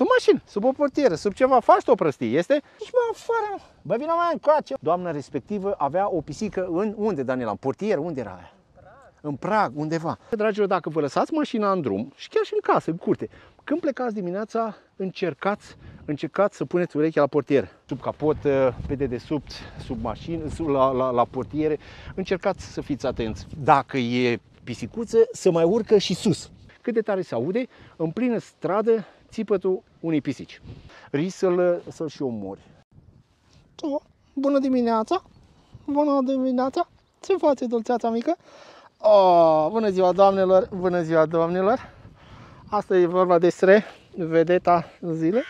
Sub mașină, sub o portieră, sub ceva, faci o prostie, este? Ești mă afară, bă, vină mai încoace. Doamna respectivă avea o pisică în unde, Daniela? În portieră, unde era aia? în prag, undeva. Dragilor, dacă vă lăsați mașina în drum și chiar și în casă, în curte, când plecați dimineața, încercați, încercați să puneți urechea la portier, sub capot, pe dedesubt, sub mașină, sub, la, la, la portiere, încercați să fiți atenți. Dacă e pisicuță, să mai urcă și sus. Cât de tare se aude, în plină stradă, țipătul unei pisici. Risc să-l, să și omori. Bună dimineața! Bună dimineața! Ce face dulceața mică? Oh, bună ziua doamnelor, bună ziua doamnelor. Asta e vorba despre vedeta zile.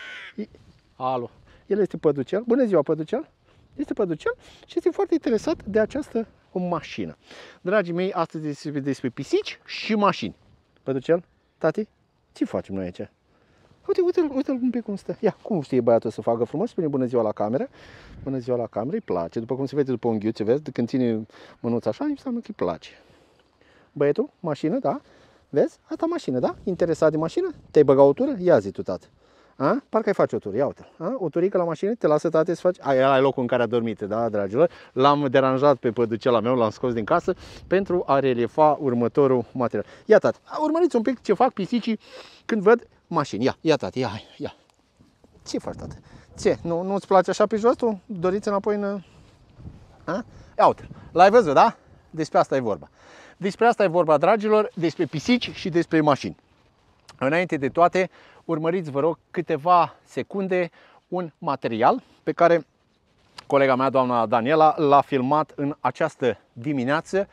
Alo, el este păducel. Bună ziua păducel. Este păducel și este foarte interesat de această mașină. Dragii mei, astăzi este despre pisici și mașini. Păducel, tati, ce facem noi aici? Uite, uite-l, uite-l un pic cum stă. Ia, cum știe băiatul să facă frumos? Spune bună ziua la cameră. Bună ziua la cameră, îi place. După cum se vede după unghiuțe, vezi, când ține mânuța așa, înseamnă că îi place. Băietul, mașină, da? Vezi? Asta mașină, da? Interesat de mașină? Te-ai băgat o tură? Ia zi tu, tată. A? Parcă ai face o tură, ia uite a? O turică la mașină, te lasă tate să faci. Ai, ai locul în care a dormit, da, dragilor? L-am deranjat pe păducela meu, l-am scos din casă pentru a reliefa următorul material. Ia, tată, urmăriți un pic ce fac pisicii când văd mașini. Ia, ia, tată, ia, ia. Ce faci, tată? Ce? Nu, nu-ți place așa pe jos? Tu doriți înapoi în... A? Ia uite, l-ai văzut, da? Despre asta e vorba. Despre asta e vorba, dragilor, despre pisici și despre mașini. Înainte de toate, urmăriți, vă rog, câteva secunde un material pe care colega mea, doamna Daniela, l-a filmat în această dimineață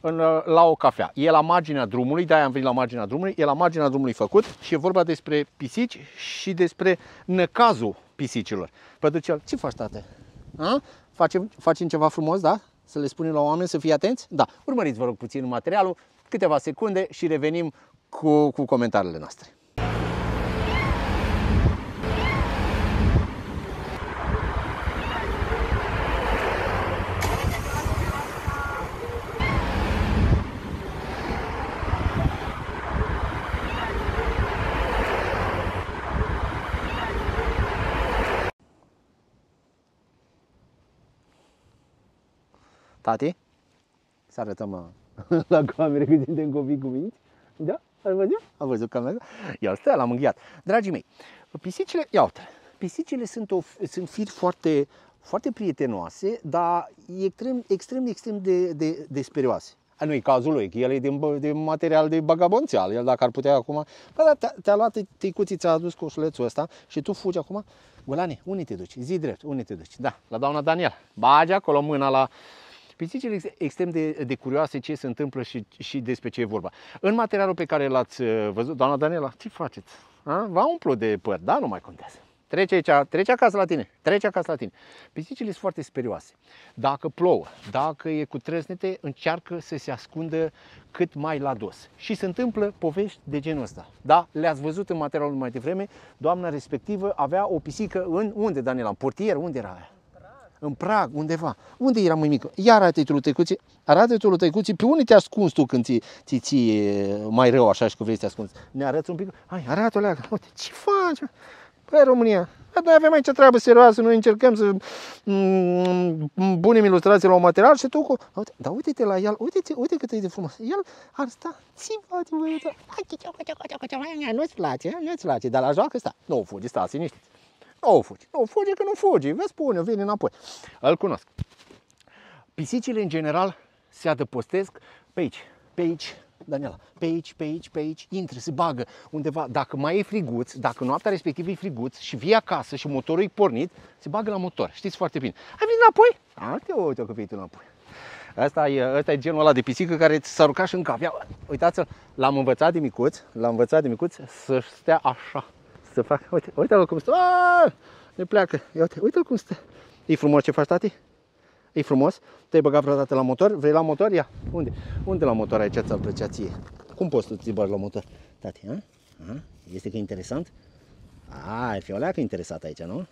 în, la o cafea. E la marginea drumului, de-aia am venit la marginea drumului, e la marginea drumului făcut și e vorba despre pisici și despre năcazul pisicilor. Păducel, ce faci, tate? A? Facem, facem ceva frumos, da? Să le spunem la oameni să fie atenți? Da. Urmăriți, vă rog, puțin materialul, câteva secunde și revenim cu, cu comentariile noastre. Tati? Să arătăm la, la cameră cât suntem copii cu minți? Da? Ai văzut? A văzut camera? Ia stă, l-am înghiat. Dragii mei, pisicile, ia uite, pisicile sunt, o, sunt firi foarte, foarte prietenoase, dar extrem, extrem, extrem de, de, de sperioase. A, nu e cazul lui, că el e de, de material de bagabonțial. El dacă ar putea acum... Bă, da, te-a, te luat ticuții, ți-a adus coșulețul ăsta și tu fugi acum. Golane, unde te duci? Zi drept, unde te duci? Da, la doamna Daniel. Bagi acolo mâna la, Pisicile extrem de, de curioase ce se întâmplă și, și despre ce e vorba. În materialul pe care l-ați uh, văzut, doamna Daniela, ce faceți? V-a umplut de păr, da? Nu mai contează. Trece aici, trece acasă la tine, trece acasă la tine. Pisicile sunt foarte sperioase. Dacă plouă, dacă e cu trăsnete, încearcă să se ascundă cât mai la dos. Și se întâmplă povești de genul ăsta. Da? Le-ați văzut în materialul mai devreme, doamna respectivă avea o pisică în unde, Daniela? În portier, unde era aia? În prag, undeva. Unde era mai mică? Ia arată-i tu, tăicuții, arată-i tu, tăicuții, pe unde te ascunzi tu când ți, ți, ți mai rău așa și că vrei să te ascunzi? Ne arăți un pic? Hai, arată-o leagă. Uite, ce faci? Păi România, noi avem aici treabă serioasă, noi încercăm să mm, punem ilustrații la un material și tu cu... Uite, dar uite-te la el, uite, uite cât e de frumos. El ar sta, ți face băieță. Nu-ți place, nu-ți place, dar la joacă sta. Nu fugi, sta, liniștit. Nu fugi. Nu fugi că nu fugi. Vă spune, vine înapoi. Îl cunosc. Pisicile, în general, se adăpostesc pe aici, pe aici, Daniela, pe aici, pe aici, pe aici, intră, se bagă undeva. Dacă mai e friguț, dacă noaptea respectivă e friguț și vii acasă și motorul e pornit, se bagă la motor. Știți foarte bine. Ai venit înapoi? Alte uite că vei tu înapoi. Asta e, asta e genul ăla de pisică care s-a rucat și în cavea. Uitați-l, l-am învățat de micuț, l-am învățat de micuț să stea așa să fac. Uite, uite-l cum stă. Aaaa! Ne pleacă. Ia uite, uite-l cum stă. E frumos ce faci, tati? E frumos? Te-ai băgat vreodată la motor? Vrei la motor? Ia. Unde? Unde la motor aici ți-ar plăcea ție? Cum poți să ți bagi la motor? Tati, a? a? Este că e interesant? A, e fioleacă interesat aici, nu?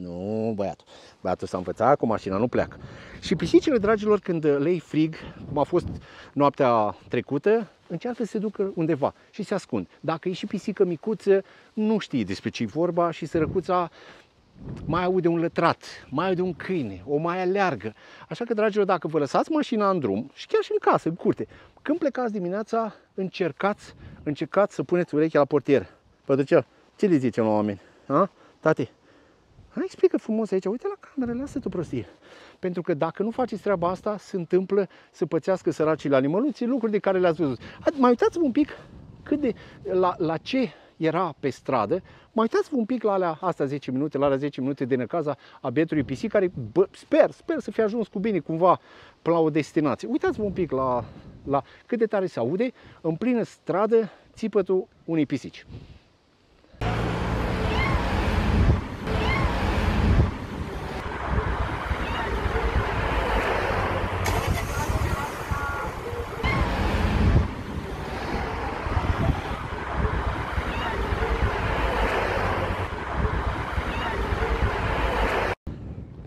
Nu, băiatul. Băiatul s-a învățat cu mașina, nu pleacă. Și pisicile, dragilor, când le iei frig, cum a fost noaptea trecută, încearcă să se ducă undeva și se ascund. Dacă e și pisică micuță, nu știi despre ce vorba și sărăcuța mai aude un lătrat, mai aude un câine, o mai aleargă. Așa că, dragilor, dacă vă lăsați mașina în drum și chiar și în casă, în curte, când plecați dimineața, încercați, încercați să puneți urechea la portier. Păducel, ce le zicem la oameni? Ha? Tati, hai explică frumos aici, uite la cameră, lasă tu prostie. Pentru că dacă nu faceți treaba asta, se întâmplă să pățească săracii la animăluții, lucruri de care le-ați văzut. Mai uitați-vă un pic cât de, la, la ce era pe stradă, mai uitați-vă un pic la alea, asta 10 minute, la alea 10 minute de năcaza a bietului pisic, care bă, sper, sper să fie ajuns cu bine cumva până la o destinație. Uitați-vă un pic la, la cât de tare se aude în plină stradă țipătul unei pisici.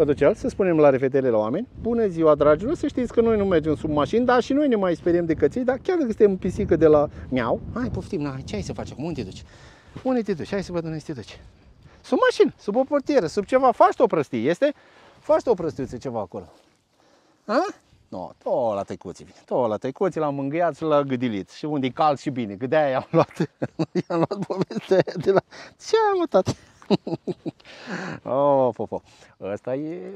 Păducel, să spunem la revedere la oameni. Bună ziua, dragilor, să știți că noi nu mergem sub mașini, dar și noi ne mai speriem de căței, dar chiar dacă suntem pisică de la miau, hai, poftim, na, ce ai să faci acum? Unde te duci? Unde te duci? Hai să văd unde te duci. Sub mașină, sub o portieră, sub ceva, faci o prăstie, este? Faci o prăstiuță ceva acolo. Ha? No, tot la tăicuții vine, tot la tăicuții, l-am mângâiat și la gâdilit. Și unde e cald și bine, că de-aia i-am luat, i-am luat povestea de la... Ce am luat, oh, fofo. Ăsta e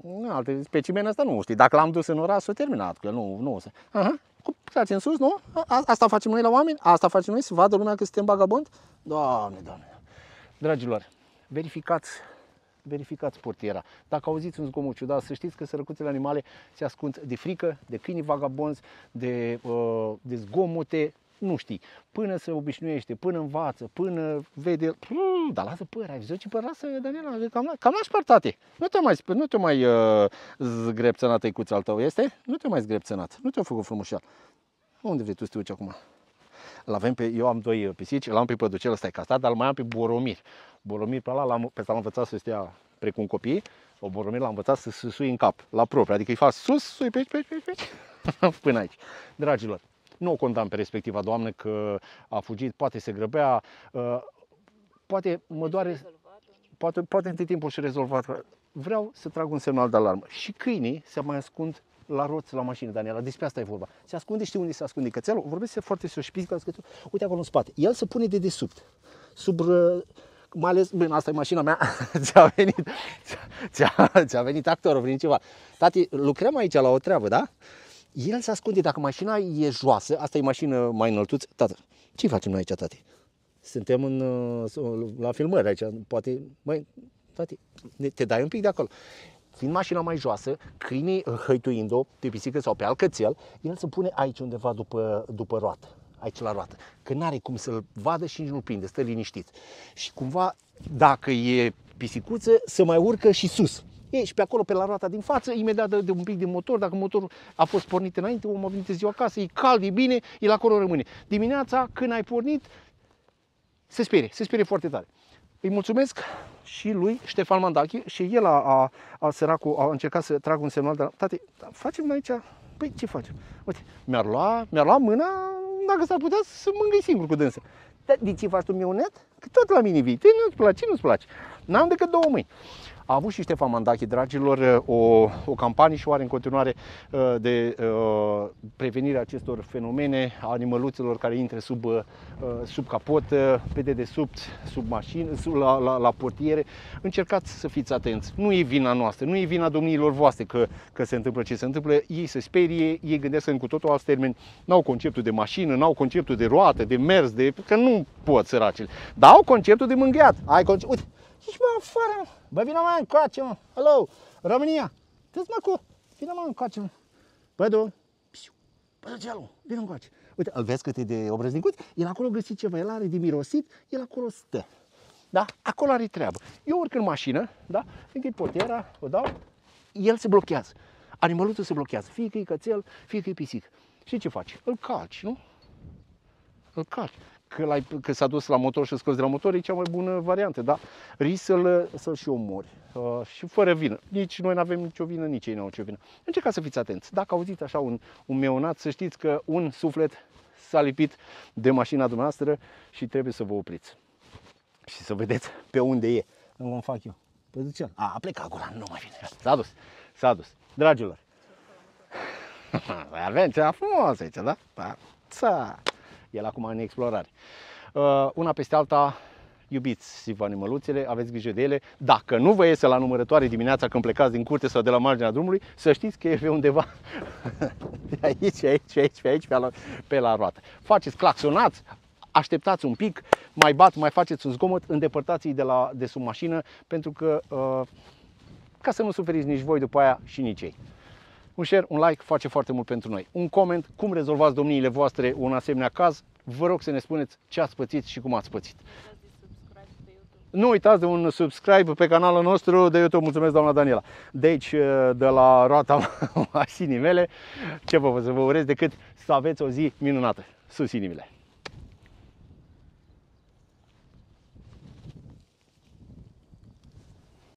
un alt specimen ăsta nu știi. Dacă l-am dus în oraș, s-a terminat, că nu, nu se. Aha. Trați în sus, nu? A, asta facem noi la oameni? Asta facem noi? Să vadă lumea că suntem bagabond? Doamne, doamne. Dragilor, verificați verificați portiera. Dacă auziți un zgomot ciudat, să știți că sărăcuțele animale se ascund de frică, de câini vagabonzi, de, uh, de zgomote, nu știi, până se obișnuiește, până învață, până vede, Puu, dar lasă păr, ai văzut ce păr lasă, Daniela, cam, cam lași șpartate. Nu te mai, nu te mai uh, zgrepțănat tăicuț al tău, este? Nu te mai zgrepțănat, nu te-a făcut frumușel. Unde vrei tu să te uiți acum? Îl avem pe, eu am doi uh, pisici, îl am pe păducel ăsta e castat, dar îl mai am pe Boromir. Boromir pe ăla l-am, pe l-am învățat să stea precum copii, o Boromir l-am învățat să se sui în cap, la propriu, adică îi faci sus, sui pe aici, pe aici, pe aici, până aici. Dragilor, nu o condamn pe respectiva doamnă că a fugit, poate se grăbea, uh, poate mă doare, poate, poate între timpul și rezolvat. Vreau să trag un semnal de alarmă. Și câinii se mai ascund la roți la mașină, Daniela, despre asta e vorba. Se ascunde, știi unde se ascunde cățelul? Vorbesc foarte sus, șpiți că uite acolo în spate. El se pune de desubt, sub uh, mai ales, bine, asta e mașina mea, ți-a venit, ți-a, ți-a venit actorul prin ceva. Tati, lucrăm aici la o treabă, da? El se ascunde, dacă mașina e joasă, asta e mașină mai înăltuță, tată, ce facem noi aici, tati? Suntem în, uh, la filmări aici, poate, măi, tati, te dai un pic de acolo. Fiind mașina mai joasă, câinii hăituind-o pe pisică sau pe alt cățel, el se pune aici undeva după, după roată, aici la roată. Că n-are cum să-l vadă și nici nu prinde, stă liniștit. Și cumva, dacă e pisicuță, să mai urcă și sus. E, și pe acolo, pe la roata din față, imediat de, de un pic de motor, dacă motorul a fost pornit înainte, omul a venit ziua acasă, e cald, e bine, el acolo rămâne. Dimineața, când ai pornit, se sperie, se sperie foarte tare. Îi mulțumesc și lui Ștefan Mandachi și el a, a, a săracul, a încercat să tragă un semnal de Tate, facem aici, păi ce facem? Uite, mi-ar lua, mi-ar lua mâna dacă s-ar putea să mângâi singur cu dânsă. Dar de ce faci tu mie un net? Că tot la mine vii. Nu-ți place, nu-ți place. N-am decât două mâini. A avut și Ștefan Mandache, dragilor, uh, o, o campanie și o are în continuare uh, de uh, prevenire acestor fenomene a animăluților care intră sub, sub capot, pe dedesubt, sub mașină, sub, la, la, la portiere. Încercați să fiți atenți. Nu e vina noastră, nu e vina domniilor voastre că, că se întâmplă ce se întâmplă. Ei se sperie, ei gândesc în cu totul alți termeni. N-au conceptul de mașină, n-au conceptul de roată, de mers, de... că nu pot săracele. Dar au conceptul de mângâiat. Ai concept... Uite, Ești mă afară, Bă, vină mă încoace, mă. Hello, România. Te-ți mă cu. Vină mă încoace, mă. Bă, du. Bă, du vină încoace. Uite, îl vezi cât e de obrăznicut? El acolo găsit ceva, el are de mirosit, el acolo stă. Da? Acolo are treabă. Eu urc în mașină, da? Închid portiera, o dau, el se blochează. Animăluțul se blochează, fie că e cățel, fie că e pisic. Și ce faci? Îl calci, nu? Îl calci. Că, l-ai, că s-a dus la motor și scos de la motor, e cea mai bună variantă, da? Risc să-l, să și omori uh, și fără vină. Nici noi nu avem nicio vină, nici ei nu au nicio vină. Încercați să fiți atenți. Dacă auziți așa un, un meonat, să știți că un suflet s-a lipit de mașina dumneavoastră și trebuie să vă opriți. Și să vedeți pe unde e. Nu cum fac eu. Pe duce A, a plecat acolo, nu mai vine. S-a dus, s-a dus. Dragilor, avem ceva frumos aici, da? da. Ța. El acum în explorare. Uh, una peste alta, iubiți-vă animăluțele, aveți grijă de ele. Dacă nu vă iese la numărătoare dimineața când plecați din curte sau de la marginea drumului, să știți că e pe undeva de aici, aici, aici, pe aici, pe la, pe la roată. Faceți, claxonați, așteptați un pic, mai bat, mai faceți un zgomot, îndepărtați-i de, la, de sub mașină, pentru că uh, ca să nu suferiți nici voi după aia și nici ei. Un share, un like face foarte mult pentru noi. Un coment, cum rezolvați domniile voastre un asemenea caz. Vă rog să ne spuneți ce ați pățit și cum ați pățit. Nu uitați de un subscribe pe canalul nostru de YouTube. Mulțumesc, doamna Daniela. Deci, de la roata mașinii mele, ce vă, să vă urez decât să aveți o zi minunată. Sus inimile!